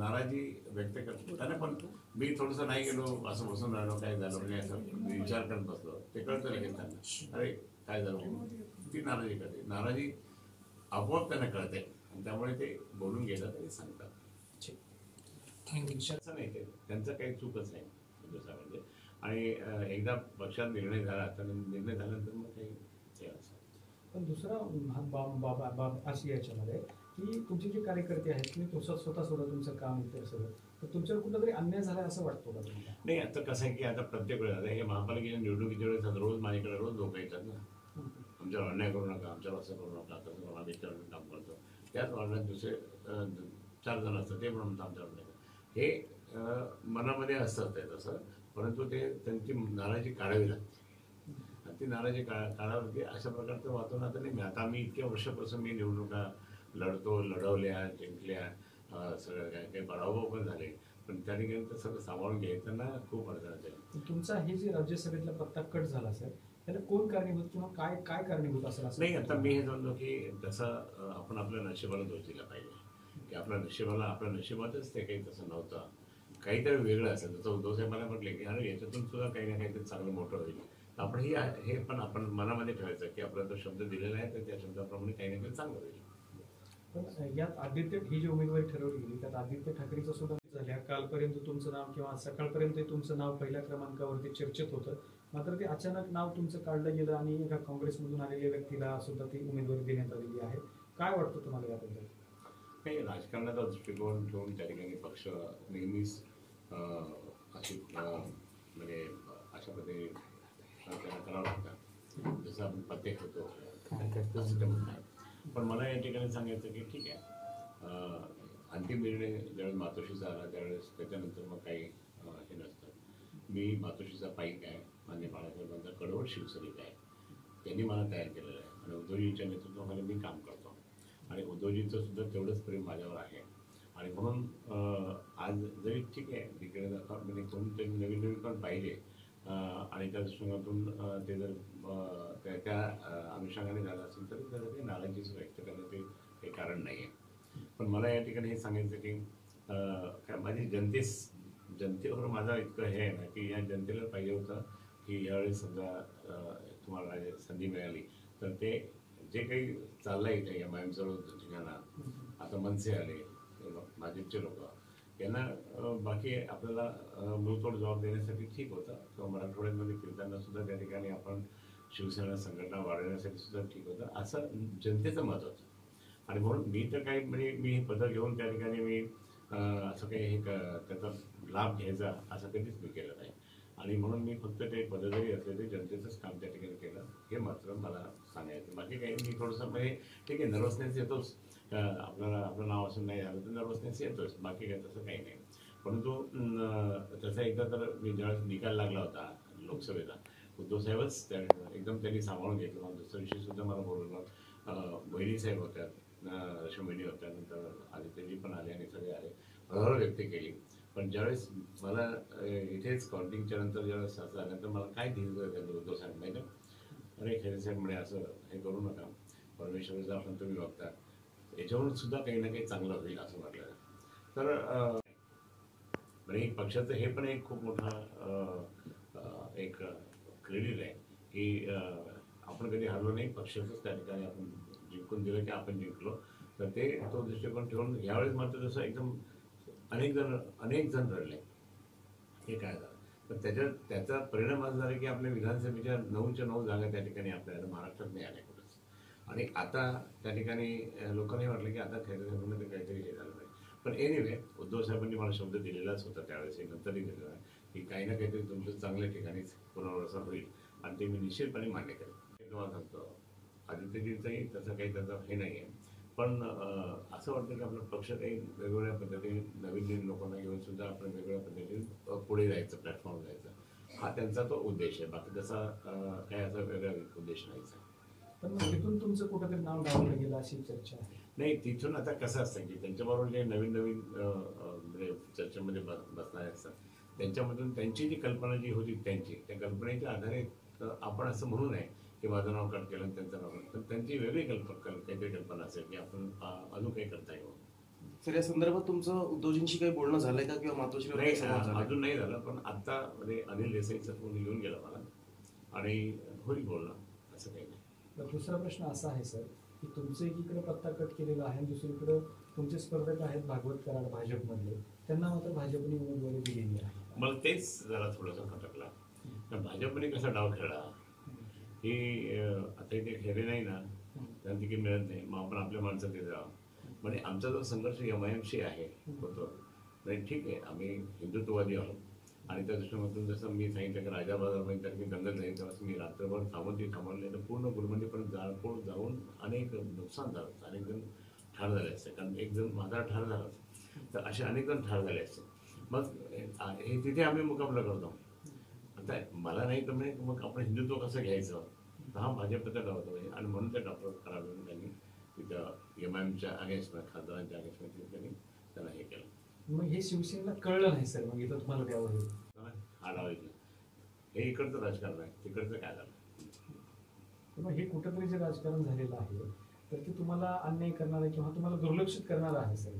नाराजी व्यक्त करतो त्याने पण मी थोडंसं नाही गेलो असं बसून राहिलो काय झालं म्हणजे असं विचार करत बसलो. ते कळतं लगेच त्यांना. अरे काय झालं. ती नाराजी कळते नाराजी आपोआप त्यांना कळते. आणि त्यामुळे ते बोलून गेलं तरी सांगतात. थँक्यू नाही ते. त्यांचं काही चूकच नाही. जसं म्हणजे. आणि एकदा पक्षात निर्णय झाला तर निर्णय झाल्यानंतर मग काही हे पण दुसरा भाग बाब बाब बाब अशी याच्यामध्ये की तुमचे जे कार्यकर्ते आहेत तुम्ही तुमचं स्वतः सोडा तुमचं काम इतर सगळं तर तुमच्यावर कुठंतरी अन्याय झालाय असं वाटतो का तुम्हाला? नाही आता कसं आहे की आता प्रत्येक वेळेला हे महापालिकेच्या निवडणुकीच्या वेळेस आता रोज माझ्याकडे रोज लोक येतात ना. आमच्यावर अन्याय करू नका आमच्यावर असं करू नका तसं करू आम्ही त्यावर काम करतो. त्याच वाढण्यात दुसरे चार जण असतात ते पण म्हणतात आमच्यावर नाही हे मनामध्ये असतं ते तसं परंतु ते त्यांची नाराजी काढावी लागते. ती नाराजी लागते अशा प्रकारचं वातावरण आता नाही आता आम्ही इतक्या वर्षापासून मी निवडणुका लढतो लढवल्या जिंकल्या सगळं काय काही पराभव पण झाले. पण त्या ठिकाणी सगळं सांभाळून घ्यायचं खूप अडचण आहे तुमचा हे जे राज्यसभेतला पत्ता कट झाला सर त्याला कोण कारणीभूत किंवा काय काय कारणीभूत असेल असं? नाही आता मी हे समजतो की तसं अं, आपण आपल्या नशिबाला दोष दिला पाहिजे. की आपल्या नशिबाला आपल्या नशिबातच ते काही तसं नव्हतं. काहीतरी वेगळं असेल. जसं उद्धव साहेबांना म्हटले की अरे याच्यातून सुद्धा काही ना काहीतरी चांगलं मोठं होईल. आपण ही हे पण आपण मनामध्ये ठेवायचं की आपला तो शब्द दिलेला आहे तर त्या शब्दाप्रमाणे काही ना काही चांगलं होईल. पण यात आदित्य ही जी उमेदवारी ठरवली गेली त्यात आदित्य ठाकरेचं सुद्धा झाल्या कालपर्यंत तुमचं नाव किंवा सकाळपर्यंत तुमचं नाव पहिल्या क्रमांकावरती चर्चेत होतं. मात्र ते अचानक नाव तुमचं काढलं गेलं आणि एका काँग्रेसमधून आलेल्या व्यक्तीला सुद्धा ती उमेदवारी देण्यात आलेली आहे. काय वाटतं तुम्हाला याबद्दल? नाही राजकारणाचा दृष्टिकोन ठेवून त्या ठिकाणी पक्ष नेहमीच अशी अं, म्हणजे अशा पद्धतीने करावं लागतं जसं आपण पत्ते खेळतो. तसं ते म्हणतात पण मला या ठिकाणी सांगायचं की ठीक आहे. अंतिम निर्णय ज्यावेळेस मातोश्रीचा आला त्यावेळेस त्याच्यानंतर मग काही हे नसतं. मी मातोश्रीचा पाईक आहे मान्य बाळासाहेबांचा कडवट शिवसैनिक आहे. त्यांनी मला तयार केलेलं आहे. आणि उद्धवजींच्या नेतृत्वामध्ये मी काम करतो. आणि उद्धवजींचं सुद्धा तेवढंच प्रेम माझ्यावर आहे. आणि म्हणून आज जरी ठीक आहे तिकडे म्हणजे कोणतरी नवीन नवीन पण पाहिजे आणि त्या दृष्टिकोनातून ते जर त्या त्या अनुषंगाने झालं असेल तर त्याचं काही नाराजी व्यक्त करण्याचे काही कारण नाही आहे पण मला या ठिकाणी हे सांगायचं की अं, काय माझी जनतेस जनतेवर माझा इतकं हे आहे ना की या जनतेला पाहिजे होतं की यावेळी समजा तुम्हाला संधी मिळाली. तर ते जे काही चाललंय इथे या मायमसरोवर ठिकाणा आता मनसे आले भाजपचे लोक. यांना बाकी आपल्याला अं, मुळतोड जबाब देण्यासाठी ठीक होतं. किंवा मराठवाड्यामध्ये फिरताना सुद्धा त्या ठिकाणी आपण शिवसेना संघटना वाढवण्यासाठी सुद्धा ठीक होतं. असं जनतेचं मत होतं. आणि म्हणून मी तर काही म्हणजे मी हे पदं घेऊन त्या ठिकाणी मी असं काही हे क- त्याचा लाभ घ्यायचा असं कधीच मी केलं नाही. आणि म्हणून मी फक्त ते पदं जरी असले तरी जनतेचंच काम त्या ठिकाणी केलं. हे मात्र मला सांगायचं. बाकी काही मी थोडंसं म्हणजे ठीक आहे नर्वसनेस येतोच. आपल्याला आपलं नाव असून नाही झालं तर नर्वसनेस येतोच. बाकी काही तसं काही नाही. परंतु तसा तसं एकदा तर मी ज्यावेळेस निकाल लागला होता लोकसभेचा उद्धवसाहेबच त्या एकदम त्यांनी सांभाळून घेतलं. मला दुसऱ्या दिवशी सुद्धा मला बोलवलं. बहिणीसाहेब बहिणी साहेब होत्या अं, रश्मी बहिणी होत्या. नंतर आदित्यजी पण आले आणि सगळे आले. हळहळ व्यक्त केली. पण ज्यावेळेस मला इथेच कॉन्टिंगच्या नंतर ज्यावेळेस असं झाल्यानंतर मला काय दिलं त्या उद्धव साहेब माहिती अरे खरे साहेब म्हणे असं हे करू नका. परमेश्वराचा आपण तुम्ही बघता. याच्यावरून सुद्धा काही ना काही चांगलं होईल असं वाटलं तर म्हणजे पक्षाचं हे पण एक खूप मोठा अं, एक क्रेडिट आहे की आपण कधी हरलो नाही पक्षाचंच त्या ठिकाणी आपण जिंकून दिलं की आपण जिंकलो. तर ते तो दृष्टिकोन ठेवून यावेळेस मात्र जसं एकदम अनेक जण अनेक जण रडले. हे काय झालं? तर त्याच्या त्याचा परिणाम असा झाला की आपल्या विधानसभेच्या नऊच्या नऊ जागा त्या ठिकाणी आपल्याला महाराष्ट्रात नाही आल्या कुठंच. आणि आता त्या ठिकाणी लोकांनी वाटलं की आता खैरे म्हणून ते काहीतरी हे झालं पाहिजे. पण एनिवे उद्धव साहेबांनी मला शब्द दिलेलाच होता त्यावेळेस नंतरही दिलेला आहे की काही ना काहीतरी तुमचं चांगल्या ठिकाणीच पुनर्वसन होईल आणि ते मी निश्चितपणे मान्य करेन. तुम्हाला सांगतो आदित्यजीचंही तसं काही त्याचं हे नाही आहे पण असं वाटतं की आपला पक्ष काही वेगवेगळ्या पद्धतीने नवीन नवीन लोकांना घेऊन सुद्धा आपण वेगवेगळ्या पद्धतीने पुढे जायचं प्लॅटफॉर्म जायचं. हा त्यांचा तो उद्देश आहे. बाकी तसा काही असा वेगळा उद्देश नाहीच आहे. पण तिथून तुमचं कुठंतरी नाव डावलं गेलं अशी चर्चा आहे. नाही तिथून आता कसं असतं की त्यांच्याबरोबर जे नवीन नवीन म्हणजे चर्चेमध्ये बसणारे असतात त्यांच्यामधून त्यांची जी कल्पना जी होती त्यांची त्या कल्पनेच्या आधारे आपण असं म्हणू नये. की माझं नाव कट केलं आणि त्यांचं नाव कट पण त्यांची वेगळी कल्पना काहीतरी कल्पना असेल. की आपण अजून काही करता येऊ सर या संदर्भात तुमचं उद्धवजींशी काही बोलणं झालंय का किंवा झालाय? अजून नाही झालं पण आता म्हणजे अनिल देसाईचा फोन येऊन गेला मला. आणि होईल बोलणं असं काही नाही. तर दुसरा प्रश्न असा आहे सर की तुमचं एकीकडे पत्ता कट केलेला आहे आणि दुसरीकडे तुमचे स्पर्धक आहेत भागवत कराड भाजपमधले. त्यांना मात्र भाजपने उमेदवारी दिलेली आहे. मला तेच जरा थोडंसं खटकला भाजपने कसा डाव खेळला? अं, आता इथे खेळे नाही ना त्यांना तिकीट मिळत नाही. मग आपण आपल्या माणसात तिथे जावं म्हणजे आमचा जो संघर्ष एम आय एमशी आहे होतो. नाही ठीक आहे. आम्ही हिंदुत्ववादी आहोत. आणि त्या दृष्टीमधून जसं मी सांगितलं की राजा बाजारमध्ये तर मी दंगल झाली तेव्हा मी रात्रभर थांबून ती थांबवले. तर पूर्ण गुलमंडीपर्यंत जाळपोळ जाऊन अनेक नुकसान झालं होतं. अनेक जण ठार झाले असते. कारण एक जण माझा ठार झाला. तर असे अनेक जण ठार झाले असते. मग हे हे तिथे आम्ही मुकाबला करतो. आता मला नाही तर म्हणजे मग आपण हिंदुत्व कसं घ्यायचं? तर हा भाजपचा डाव होता म्हणजे आणि म्हणून त्या डॉक्टर करावे त्यांनी तिथं एम आय एमच्या अगेन्स्टमध्ये खासदारांच्या अगेन्स्टमध्ये त्यांनी त्यांना हे केलं. मग हे शिवसेनेला कळलं नाही सर. मग इथं तुम्हाला द्यावं हे हा डाव इथला. हे इकडचं राजकारण आहे. तिकडचं काय झालं? तर मग हे कुठंतरी जे राजकारण झालेलं आहे तर ते तुम्हाला अन्याय करणार आहे किंवा तुम्हाला दुर्लक्षित करणार आहे सर?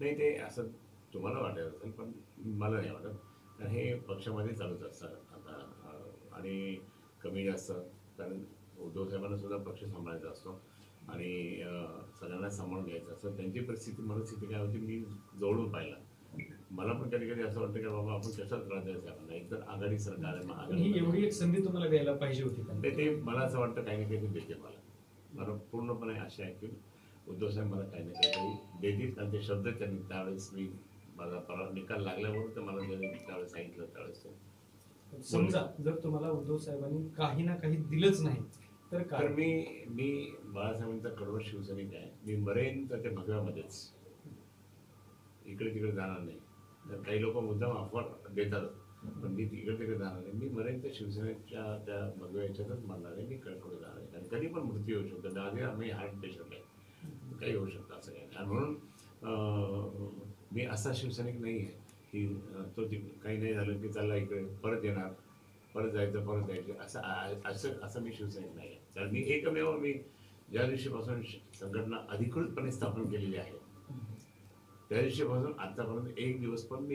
नाही ते असं तुम्हाला वाटत असेल पण मला नाही वाटत. हे पक्षामध्ये चालूच असतात. आता आणि कमी जास्त कारण उद्धव साहेबांना सुद्धा पक्ष सांभाळायचा असतो. आणि सगळ्यांना सांभाळून घ्यायचं असतं. त्यांची परिस्थिती मनस्थिती काय होती मी जवळून पाहिला. मला पण कधी कधी असं वाटतं की बाबा आपण कशात राहताय साहेबांना? एकतर आघाडी सरकार आहे ही एवढी एक संधी तुम्हाला द्यायला पाहिजे होती ते मला असं वाटतं काही ना काही देते मला. मला पूर्णपणे आशा आहे की उद्धव साहेब मला काही ना काहीतरी देतील. आणि ते शब्द त्यांनी त्यावेळेस मी माझा परा निकाल लागल्यावर तर मला त्यांनी त्यावेळेस सांगितलं त्यावेळेस. समजा जर तुम्हाला उद्धव साहेबांनी काही ना काही दिलंच नाही तर काय? मी मी बाळासाहेबांचा कडवट शिवसैनिक आहे. मी मरेन तर ते भगव्यामध्येच. इकडे तिकडे जाणार नाही. तर काही लोक मुद्दाम अफवा देतात पण मी इकडे तिकडे जाणार नाही. मी मरेन तर शिवसेनेच्या त्या भगव्या याच्यातच मरणार आहे मी कडकडे जाणार आहे. आणि कधी पण मृत्यू येऊ शकतो. आधी आम्ही हार्ट पेशंट आहे काही होऊ शकतं असं काही. आणि म्हणून मी असा शिवसैनिक नाही आहे की तो काही नाही झालं की चालला इकडे परत येणार परत जायचं परत जायचं असं असं असं मी शिवसैनिक नाही आहे कारण मी एकमेव मी ज्या दिवशीपासून संघटना अधिकृतपणे स्थापन केलेली आहे त्या दिवशीपासून आतापर्यंत एक दिवस पण मी